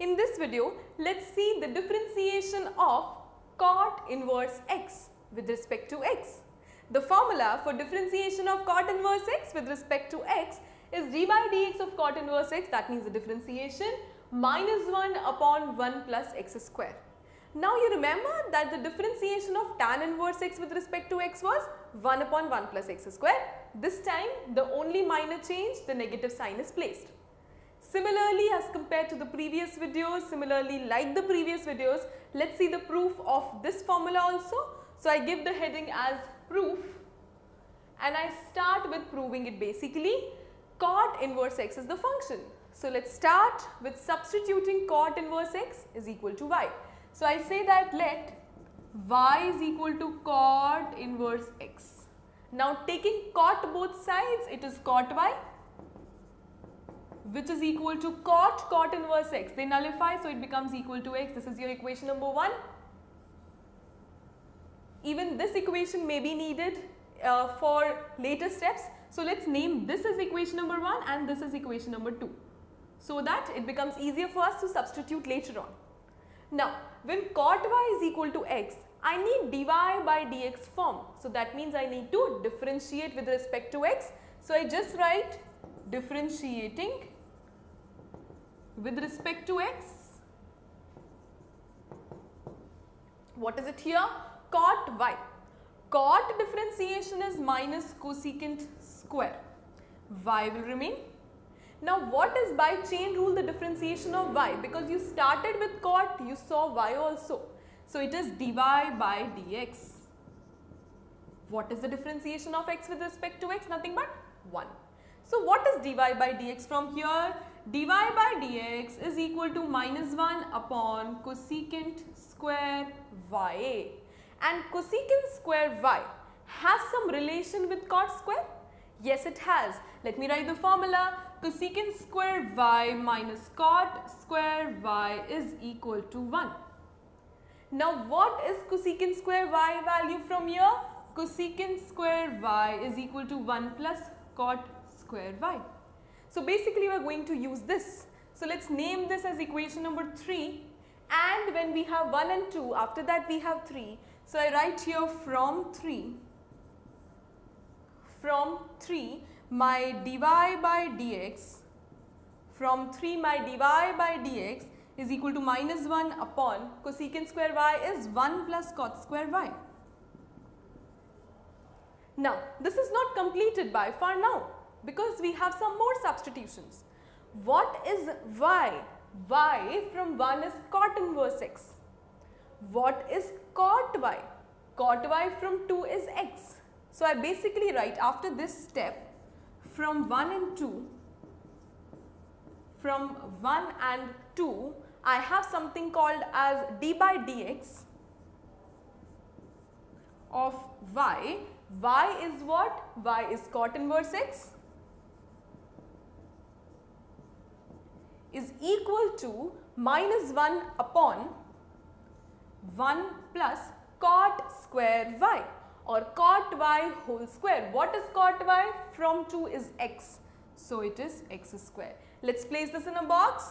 In this video, let's see the differentiation of cot inverse x with respect to x. The formula for differentiation of cot inverse x with respect to x is d by dx of cot inverse x that means the differentiation minus 1 upon 1 plus x square. Now you remember that the differentiation of tan inverse x with respect to x was 1 upon 1 plus x square. This time the only minor change the negative sign is placed. Similarly as compared to the previous videos, similarly like the previous videos, let's see the proof of this formula also. So I give the heading as proof and I start with proving it basically cot inverse x is the function. So let's start with substituting cot inverse x is equal to y. So I say that let y is equal to cot inverse x. Now taking cot both sides it is cot y which is equal to cot cot inverse x. They nullify so it becomes equal to x. This is your equation number 1. Even this equation may be needed uh, for later steps. So let's name this as equation number 1 and this is equation number 2 so that it becomes easier for us to substitute later on. Now when cot y is equal to x, I need dy by dx form. So that means I need to differentiate with respect to x. So I just write differentiating with respect to x. What is it here? Cot y. Cot differentiation is minus cosecant square. y will remain. Now what is by chain rule the differentiation of y? Because you started with cot, you saw y also. So it is dy by dx. What is the differentiation of x with respect to x? Nothing but 1. So what is dy by dx from here? Dy by dx is equal to minus 1 upon cosecant square y. and cosecant square y has some relation with cot square? Yes it has. Let me write the formula cosecant square y minus cot square y is equal to 1. Now what is cosecant square y value from here? Cosecant square y is equal to 1 plus cot square y. So basically we are going to use this. So let's name this as equation number 3 and when we have 1 and 2 after that we have 3. So I write here from 3 from 3 my dy by dx from 3 my dy by dx is equal to minus 1 upon cosecant square y is 1 plus cot square y. Now this is not completed by far now because we have some more substitutions. What is y? y from 1 is cot inverse x. What is cot y? Cot y from 2 is x. So I basically write after this step from 1 and 2, from 1 and 2 I have something called as d by dx of y. y is what? y is cot inverse x is equal to minus 1 upon 1 plus cot square y or cot y whole square. What is cot y? From 2 is x. So it is x square. Let's place this in a box.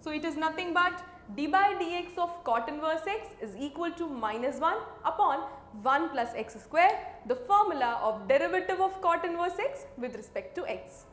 So it is nothing but d by dx of cot inverse x is equal to minus 1 upon 1 plus x square, the formula of derivative of cot inverse x with respect to x.